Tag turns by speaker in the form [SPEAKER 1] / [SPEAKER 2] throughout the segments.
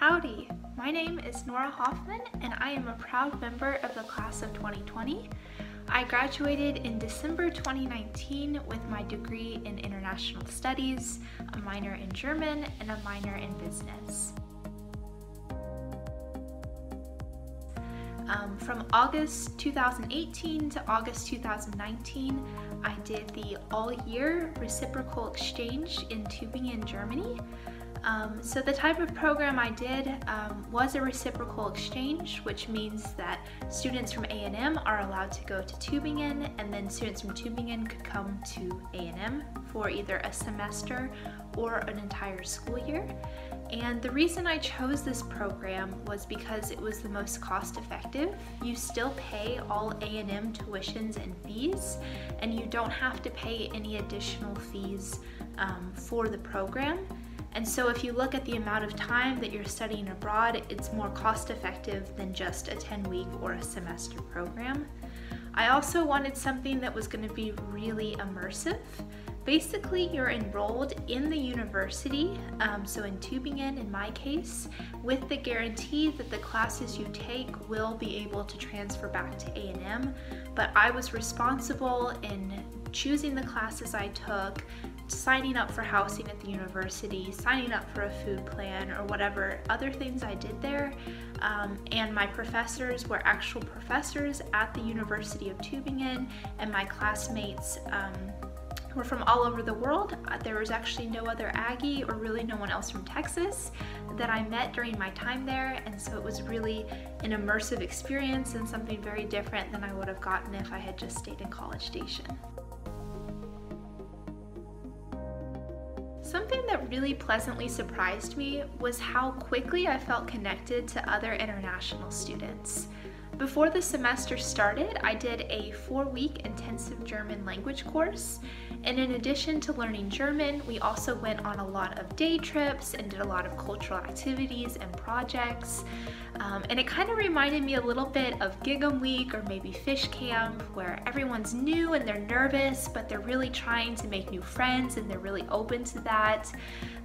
[SPEAKER 1] Howdy, my name is Nora Hoffmann and I am a proud member of the class of 2020. I graduated in December 2019 with my degree in International Studies, a minor in German, and a minor in Business. Um, from August 2018 to August 2019, I did the all-year reciprocal exchange in Tübingen, Germany. Um, so the type of program I did um, was a reciprocal exchange, which means that students from A&M are allowed to go to Tübingen and then students from Tübingen could come to A&M for either a semester or an entire school year. And the reason I chose this program was because it was the most cost effective. You still pay all A&M tuitions and fees, and you don't have to pay any additional fees um, for the program. And so if you look at the amount of time that you're studying abroad, it's more cost effective than just a 10 week or a semester program. I also wanted something that was going to be really immersive. Basically, you're enrolled in the university, um, so in Tübingen in my case, with the guarantee that the classes you take will be able to transfer back to A&M, but I was responsible in choosing the classes I took, signing up for housing at the university, signing up for a food plan, or whatever other things I did there. Um, and my professors were actual professors at the University of Tübingen, and my classmates um, were from all over the world. Uh, there was actually no other Aggie or really no one else from Texas that I met during my time there, and so it was really an immersive experience and something very different than I would have gotten if I had just stayed in College Station. Really pleasantly surprised me was how quickly I felt connected to other international students. Before the semester started, I did a four-week intensive German language course, and in addition to learning German, we also went on a lot of day trips and did a lot of cultural activities and projects. Um, and it kind of reminded me a little bit of Gig'em Week or maybe Fish Camp, where everyone's new and they're nervous, but they're really trying to make new friends and they're really open to that.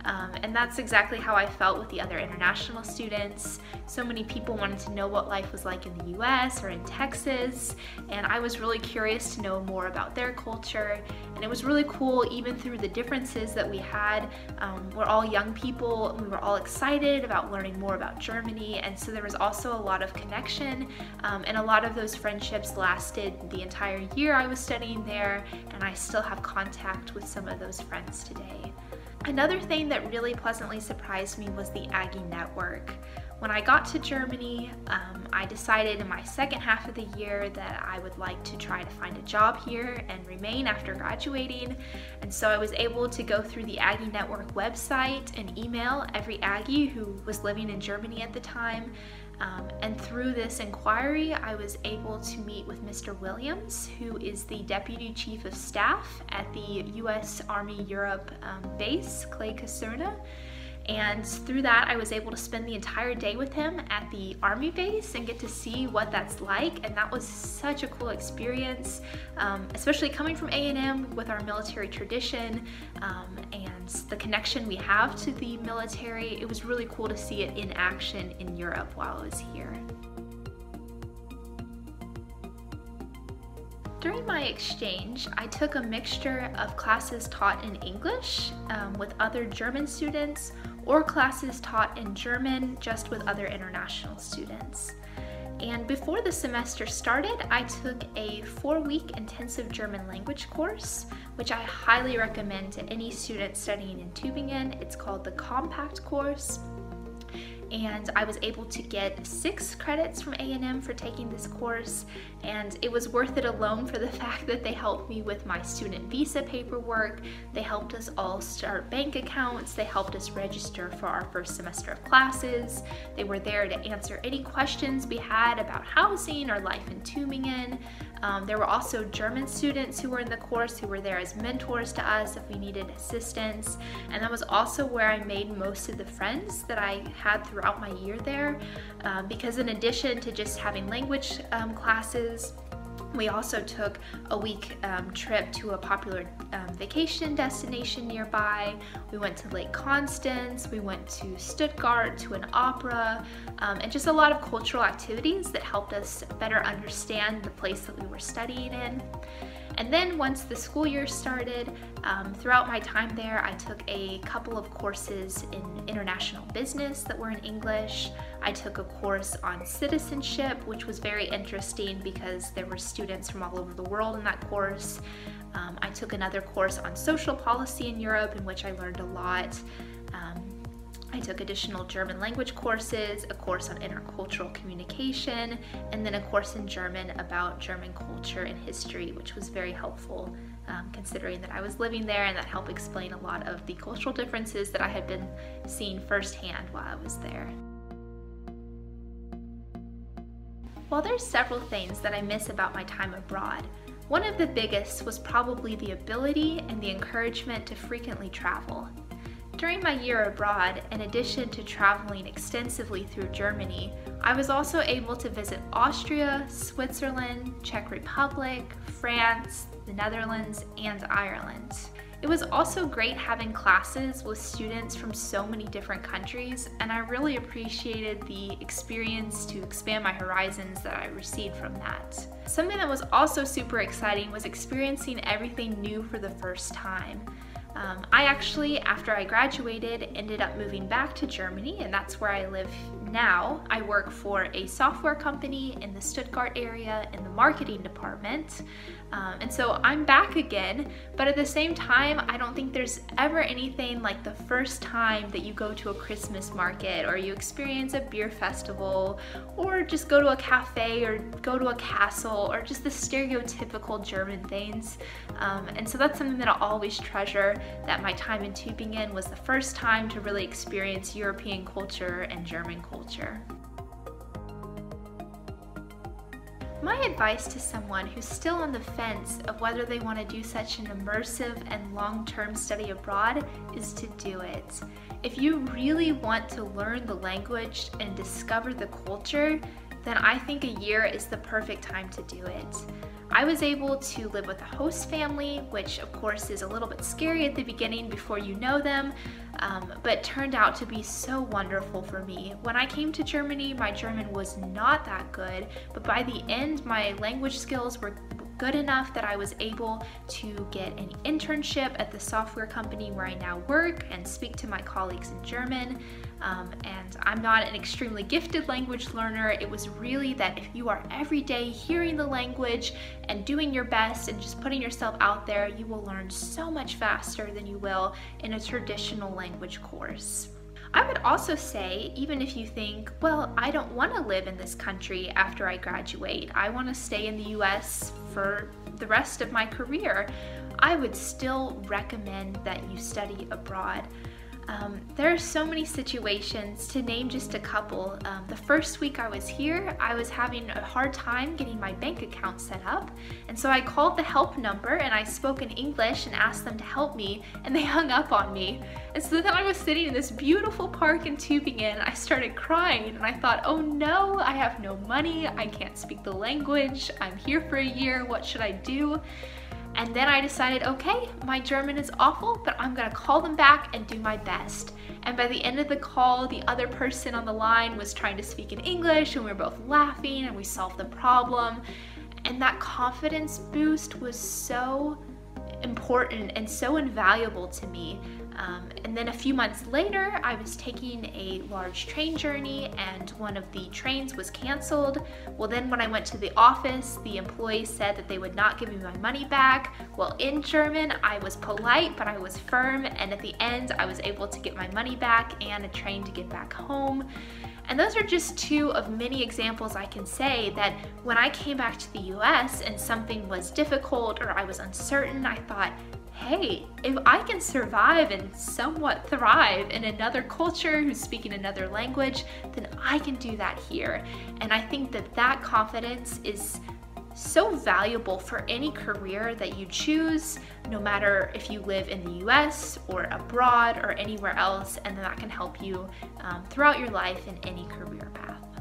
[SPEAKER 1] Um, and that's exactly how I felt with the other international students. So many people wanted to know what life was like in the US or in Texas, and I was really curious to know more about their culture. And it was really cool, even through the differences that we had. Um, we're all young people, we were all excited about learning more about Germany, and so there was also a lot of connection, um, and a lot of those friendships lasted the entire year I was studying there, and I still have contact with some of those friends today. Another thing that really pleasantly surprised me was the Aggie Network. When I got to Germany, um, I decided in my second half of the year that I would like to try to find a job here and remain after graduating. And so I was able to go through the Aggie Network website and email every Aggie who was living in Germany at the time um, and through this inquiry, I was able to meet with Mr. Williams, who is the Deputy Chief of Staff at the U.S. Army Europe um, base, Clay Kaserne. And through that, I was able to spend the entire day with him at the Army base and get to see what that's like. And that was such a cool experience, um, especially coming from A&M with our military tradition um, and the connection we have to the military. It was really cool to see it in action in Europe while I was here. During my exchange, I took a mixture of classes taught in English um, with other German students or classes taught in German just with other international students. And before the semester started, I took a four-week intensive German language course, which I highly recommend to any student studying in Tübingen. It's called the Compact course and I was able to get six credits from A&M for taking this course and it was worth it alone for the fact that they helped me with my student visa paperwork, they helped us all start bank accounts, they helped us register for our first semester of classes, they were there to answer any questions we had about housing or life in Tübingen, um, there were also German students who were in the course who were there as mentors to us if we needed assistance. And that was also where I made most of the friends that I had throughout my year there. Um, because in addition to just having language um, classes, We also took a week um, trip to a popular um, vacation destination nearby. We went to Lake Constance, we went to Stuttgart to an opera, um, and just a lot of cultural activities that helped us better understand the place that we were studying in. And then once the school year started, um, throughout my time there, I took a couple of courses in international business that were in English. I took a course on citizenship, which was very interesting because there were students from all over the world in that course. Um, I took another course on social policy in Europe, in which I learned a lot. Um, I took additional German language courses, a course on intercultural communication, and then a course in German about German culture and history, which was very helpful um, considering that I was living there and that helped explain a lot of the cultural differences that I had been seeing firsthand while I was there. While there's several things that I miss about my time abroad, one of the biggest was probably the ability and the encouragement to frequently travel. During my year abroad, in addition to traveling extensively through Germany, I was also able to visit Austria, Switzerland, Czech Republic, France, the Netherlands, and Ireland. It was also great having classes with students from so many different countries, and I really appreciated the experience to expand my horizons that I received from that. Something that was also super exciting was experiencing everything new for the first time. Um, I actually, after I graduated, ended up moving back to Germany, and that's where I live now. I work for a software company in the Stuttgart area in the marketing department. Um, and so I'm back again, but at the same time, I don't think there's ever anything like the first time that you go to a Christmas market or you experience a beer festival or just go to a cafe or go to a castle or just the stereotypical German things. Um, and so that's something that I'll always treasure that my time in Tübingen was the first time to really experience European culture and German culture. My advice to someone who's still on the fence of whether they want to do such an immersive and long-term study abroad is to do it. If you really want to learn the language and discover the culture, then I think a year is the perfect time to do it. I was able to live with a host family, which of course is a little bit scary at the beginning before you know them, um, but turned out to be so wonderful for me. When I came to Germany, my German was not that good, but by the end, my language skills were good enough that I was able to get an internship at the software company where I now work and speak to my colleagues in German. Um, and I'm not an extremely gifted language learner. It was really that if you are every day hearing the language and doing your best and just putting yourself out there, you will learn so much faster than you will in a traditional language course. I would also say, even if you think, well, I don't want to live in this country after I graduate, I want to stay in the US for the rest of my career, I would still recommend that you study abroad. Um, there are so many situations, to name just a couple. Um, the first week I was here, I was having a hard time getting my bank account set up, and so I called the help number and I spoke in English and asked them to help me, and they hung up on me. And so then I was sitting in this beautiful park in Tübingen, and I started crying, and I thought, oh no, I have no money, I can't speak the language, I'm here for a year, what should I do? And then I decided, okay, my German is awful, but I'm gonna call them back and do my best. And by the end of the call, the other person on the line was trying to speak in English and we were both laughing and we solved the problem. And that confidence boost was so important and so invaluable to me um, and then a few months later, I was taking a large train journey and one of the trains was canceled. Well, then when I went to the office, the employee said that they would not give me my money back. Well, in German, I was polite, but I was firm. And at the end, I was able to get my money back and a train to get back home. And those are just two of many examples I can say that when I came back to the US and something was difficult or I was uncertain, I thought, hey, if I can survive and somewhat thrive in another culture who's speaking another language, then I can do that here. And I think that that confidence is so valuable for any career that you choose, no matter if you live in the US or abroad or anywhere else, and that can help you um, throughout your life in any career path.